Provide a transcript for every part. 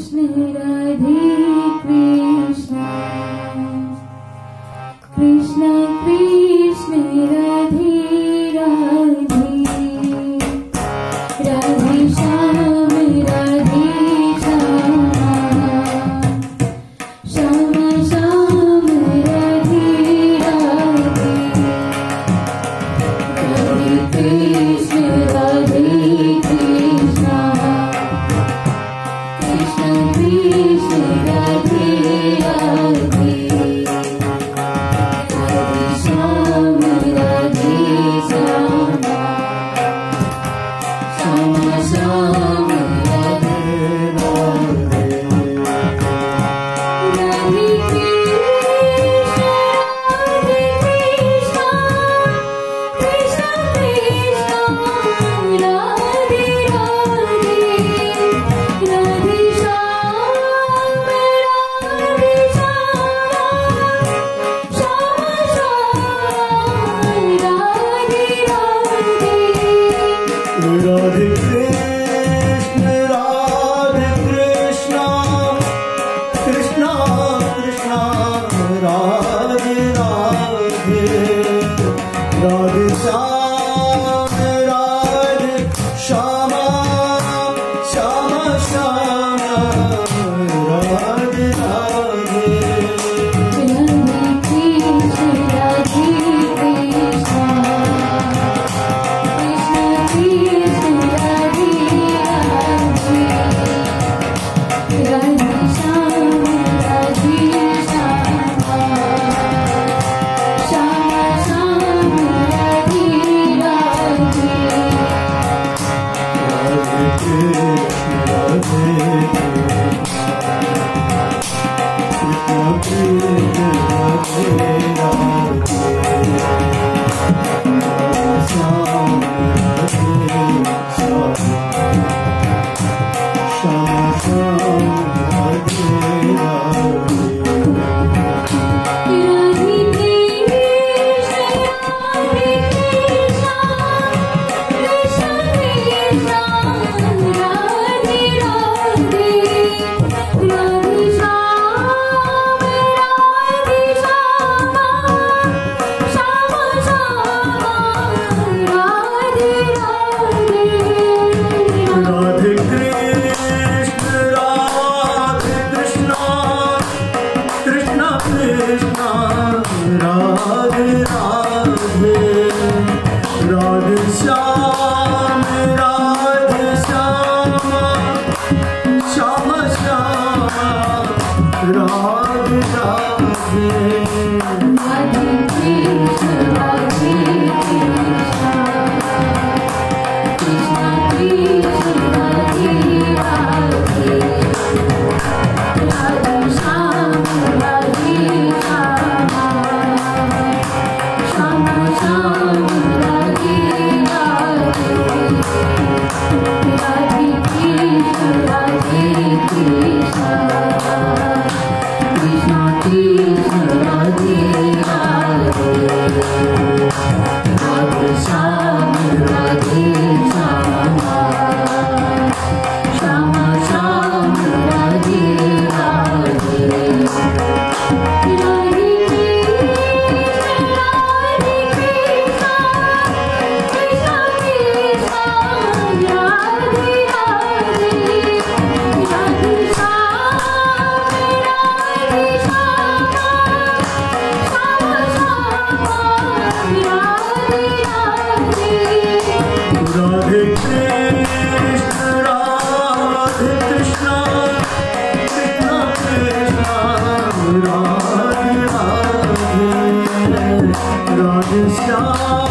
Krishna Radhe the stars.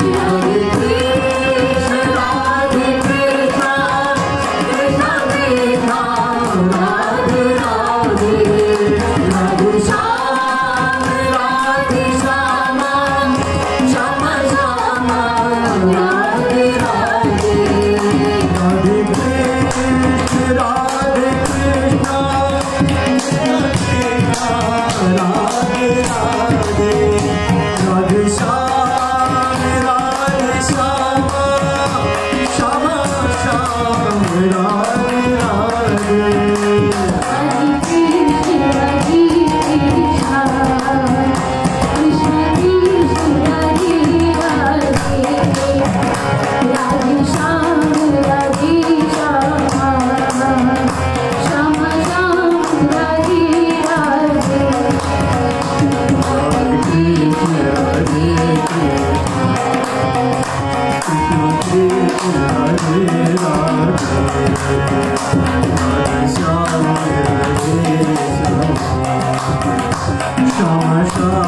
Yeah. 아.